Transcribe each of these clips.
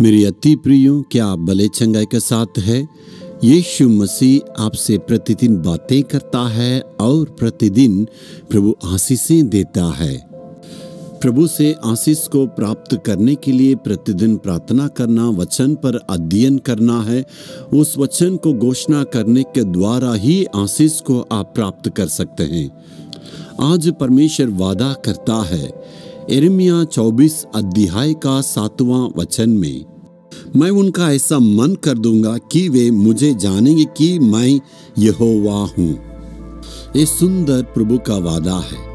मेरी अति प्रियो, क्या आप भले चंगाई के साथ है? यीशु मसीह आपसे प्रतिदिन बातें करता है और प्रतिदिन प्रभु आशीषें देता है। प्रभु से आशीष को प्राप्त करने के लिए प्रतिदिन प्रार्थना करना, वचन पर अध्ययन करना है। उस वचन को घोषणा करने के द्वारा ही आशीष को आप प्राप्त कर सकते हैं। आज परमेश्वर वादा करता है एरमिया 24 अध्याय का सातवां वचन में, मैं उनका ऐसा मन कर दूँगा कि वे मुझे जानेंगे कि मैं यहोवा हूँ। ये सुंदर प्रभु का वादा है।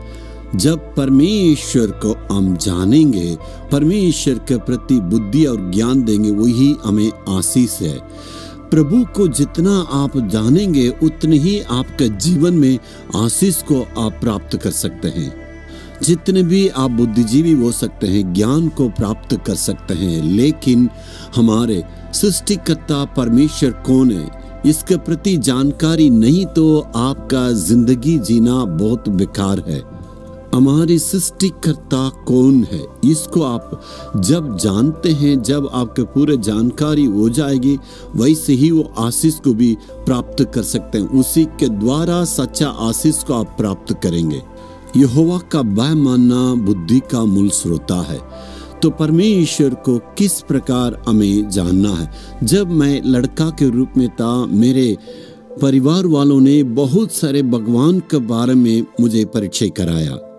जब परमेश्वर को हम जानेंगे, परमेश्वर के प्रति बुद्धि और ज्ञान देंगे, वही हमें आशीष है। प्रभु को जितना आप जानेंगे, उतने ही आपके जीवन में आशीष को आप प्राप्त कर सकते हैं। जितने भी आप बुद्धिजीवी हो सकते हैं, ज्ञान को प्राप्त कर सकते हैं, लेकिन हमारे सृष्टिकर्ता परमेश्वर कौन है, इसके प्रति जानकारी नहीं तो आपका ज़िंदगी जीना बहुत बेकार है। हमारी सृष्टिकर्ता कौन है? इसको आप जब जानते हैं, जब आपके पूरे जानकारी हो जाएगी, वैसे ही वो आशीष को भी प्राप्त कर सकते हैं। उसी के द्वारा सच्चा आशीष को आप प्राप्त करेंगे। यहोवा का भय मानना बुद्धि का मूल स्रोता है। तो परमेश्वर को किस प्रकार हमें जानना है? जब मैं लड़का के रूप में था, मेरे परिवार वालों ने बहुत सारे भगवान के बारे में मुझे परिचय कराया।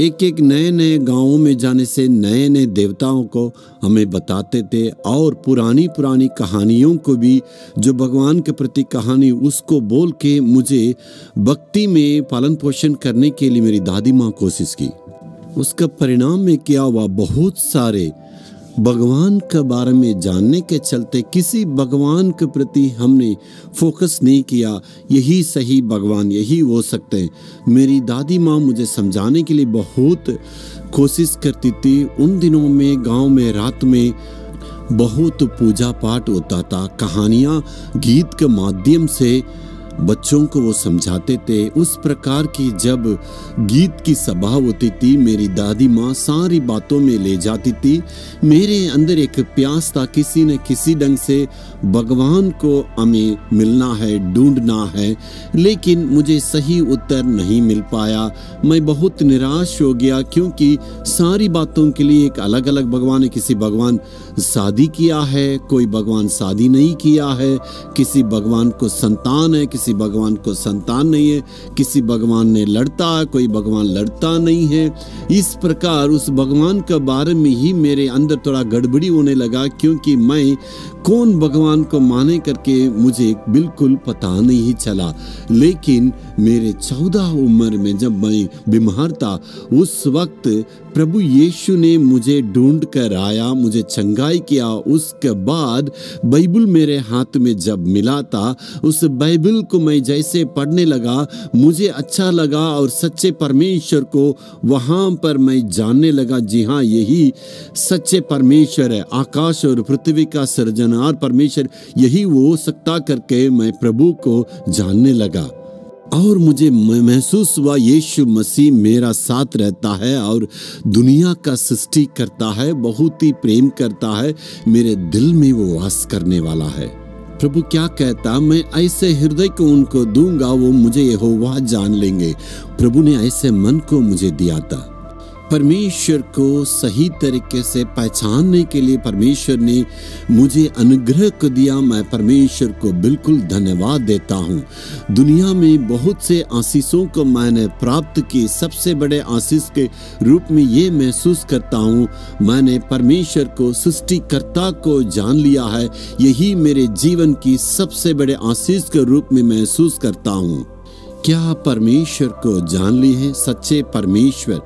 एक एक नए नए गाँवों में जाने से नए नए देवताओं को हमें बताते थे और पुरानी पुरानी कहानियों को भी, जो भगवान के प्रति कहानी, उसको बोल के मुझे भक्ति में पालन पोषण करने के लिए मेरी दादी माँ कोशिश की। उसका परिणाम में क्या हुआ, बहुत सारे भगवान के बारे में जानने के चलते किसी भगवान के प्रति हमने फोकस नहीं किया, यही सही भगवान, यही हो सकते हैं। मेरी दादी माँ मुझे समझाने के लिए बहुत कोशिश करती थी। उन दिनों में, गाँव में, रात में बहुत पूजा पाठ होता था। कहानियाँ गीत के माध्यम से बच्चों को वो समझाते थे, उस प्रकार की जब गीत की सभा होती थी, मेरी दादी माँ सारी बातों में ले जाती थी। मेरे अंदर एक प्यास था, किसी न किसी ढंग से भगवान को हमें मिलना है, ढूंढना है, लेकिन मुझे सही उत्तर नहीं मिल पाया। मैं बहुत निराश हो गया, क्योंकि सारी बातों के लिए एक अलग अलग भगवान है किसी भगवान शादी किया है, कोई भगवान शादी नहीं किया है, किसी भगवान को संतान है, किसी भगवान को संतान नहीं है, किसी भगवान ने लड़ता है कोई भगवान लड़ता नहीं है। इस प्रकार उस भगवान के बारे में ही मेरे अंदर थोड़ा गड़बड़ी होने लगा, क्योंकि मैं कौन भगवान को माने करके मुझे बिल्कुल पता नहीं चला। लेकिन मेरे चौदह उम्र में जब मैं बीमार था, उस वक्त प्रभु यीशु ने मुझे ढूंढ कर आया, मुझे चंगाई किया। उसके बाद बाइबल मेरे हाथ में जब मिला था, उस बाइबल को मैं जैसे पढ़ने लगा, मुझे अच्छा लगा और सच्चे परमेश्वर को वहाँ पर मैं जानने लगा, जी हाँ यही सच्चे परमेश्वर है। आकाश और पृथ्वी का सृजनहार परमेश्वर यही वो सकता करके मैं प्रभु को जानने लगा। और मुझे महसूस हुआ यीशु मसीह मेरा साथ रहता है और दुनिया का सृष्टि करता है, बहुत ही प्रेम करता है, मेरे दिल में वो वास करने वाला है। प्रभु क्या कहता, मैं ऐसे हृदय को उनको दूँगा, वो मुझे यहोवा जान लेंगे। प्रभु ने ऐसे मन को मुझे दिया था। परमेश्वर को सही तरीके से पहचानने के लिए परमेश्वर ने मुझे अनुग्रह को दिया। मैं परमेश्वर को बिल्कुल धन्यवाद देता हूँ। दुनिया में बहुत से आशीषों को मैंने प्राप्त की। सबसे बड़े आशीष के रूप में ये महसूस करता हूँ, मैंने परमेश्वर को, सृष्टिकर्ता को जान लिया है। यही मेरे जीवन की सबसे बड़े आशीष के रूप में महसूस करता हूँ। क्या परमेश्वर को जान ली है? सच्चे परमेश्वर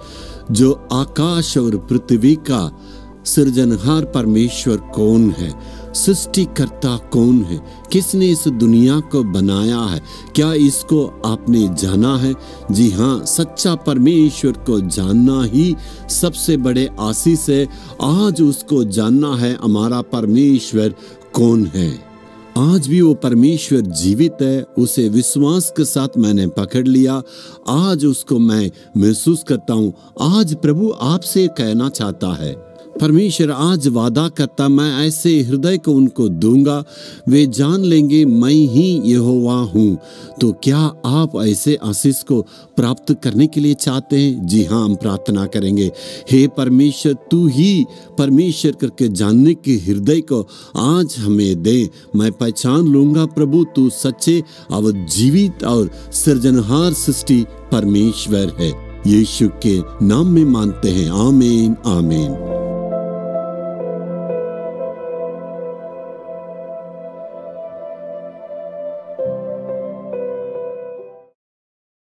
जो आकाश और पृथ्वी का सृजनहार परमेश्वर कौन है? सृष्टिकर्ता कौन है? किसने इस दुनिया को बनाया है? क्या इसको आपने जाना है? जी हाँ सच्चा परमेश्वर को जानना ही सबसे बड़े आशीष है। आज उसको जानना है, हमारा परमेश्वर कौन है? आज भी वो परमेश्वर जीवित है, उसे विश्वास के साथ मैंने पकड़ लिया। आज उसको मैं महसूस करता हूँ। आज प्रभु आपसे कहना चाहता है। परमेश्वर आज वादा करता, मैं ऐसे हृदय को उनको दूँगा, वे जान लेंगे, मैं ही यहोवा हूँ। तो क्या आप ऐसे आशीष को प्राप्त करने के लिए चाहते हैं? जी हाँ हम प्रार्थना करेंगे। हे परमेश्वर, तू ही परमेश्वर करके जानने के हृदय को आज हमें दे। मैं पहचान लूँगा प्रभु, तू सच्चे और जीवित और सृजनहार सृष्टि परमेश्वर है। यीशु के नाम में मानते हैं। आमीन आमीन।